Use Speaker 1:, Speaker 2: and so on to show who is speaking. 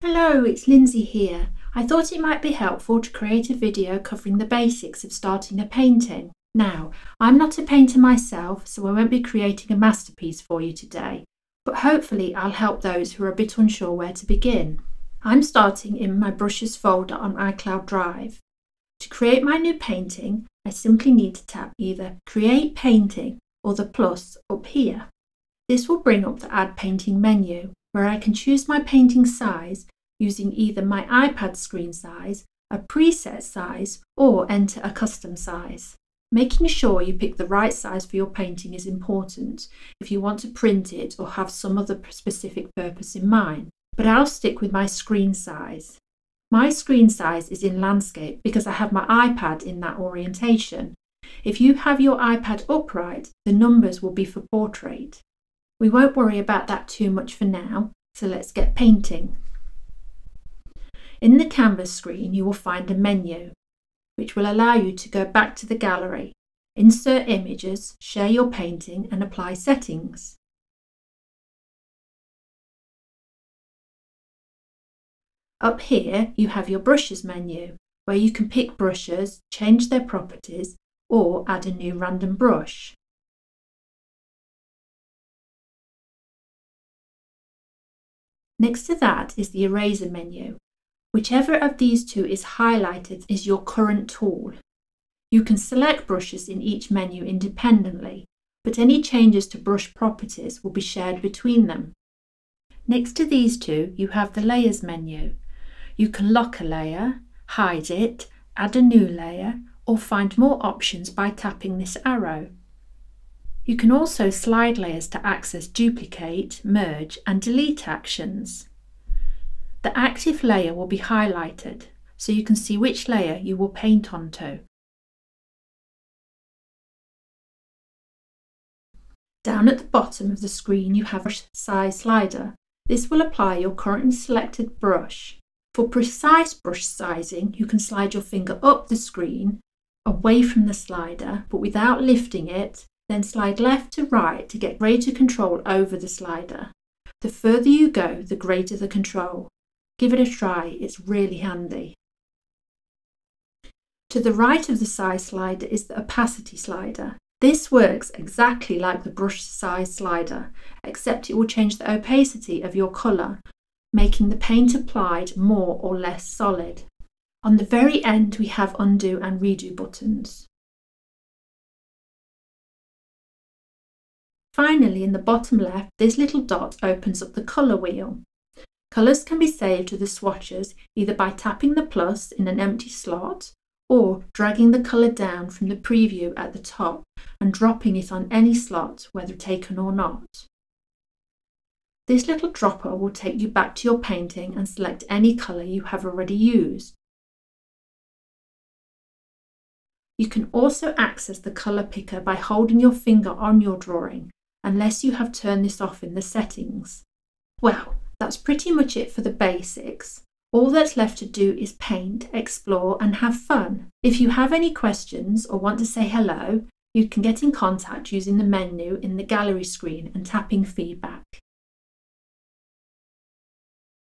Speaker 1: Hello, it's Lindsay here. I thought it might be helpful to create a video covering the basics of starting a painting. Now, I'm not a painter myself, so I won't be creating a masterpiece for you today, but hopefully I'll help those who are a bit unsure where to begin. I'm starting in my brushes folder on iCloud Drive. To create my new painting, I simply need to tap either Create Painting or the plus up here. This will bring up the Add Painting menu where I can choose my painting size using either my iPad screen size, a preset size, or enter a custom size. Making sure you pick the right size for your painting is important if you want to print it or have some other specific purpose in mind, but I'll stick with my screen size. My screen size is in landscape because I have my iPad in that orientation. If you have your iPad upright, the numbers will be for portrait. We won't worry about that too much for now, so let's get painting. In the canvas screen, you will find a menu, which will allow you to go back to the gallery, insert images, share your painting and apply settings. Up here, you have your brushes menu, where you can pick brushes, change their properties, or add a new random brush. Next to that is the eraser menu. Whichever of these two is highlighted is your current tool. You can select brushes in each menu independently, but any changes to brush properties will be shared between them. Next to these two, you have the Layers menu. You can lock a layer, hide it, add a new layer, or find more options by tapping this arrow. You can also slide layers to access duplicate, merge and delete actions. The active layer will be highlighted so you can see which layer you will paint onto. Down at the bottom of the screen you have a size slider. This will apply your currently selected brush. For precise brush sizing, you can slide your finger up the screen, away from the slider, but without lifting it, then slide left to right to get greater control over the slider. The further you go, the greater the control. Give it a try, it's really handy. To the right of the size slider is the opacity slider. This works exactly like the brush size slider, except it will change the opacity of your colour, making the paint applied more or less solid. On the very end we have undo and redo buttons. Finally, in the bottom left, this little dot opens up the colour wheel. Colours can be saved to the swatches either by tapping the plus in an empty slot or dragging the colour down from the preview at the top and dropping it on any slot, whether taken or not. This little dropper will take you back to your painting and select any colour you have already used. You can also access the colour picker by holding your finger on your drawing unless you have turned this off in the settings. Well, that's pretty much it for the basics. All that's left to do is paint, explore and have fun. If you have any questions or want to say hello, you can get in contact using the menu in the gallery screen and tapping feedback.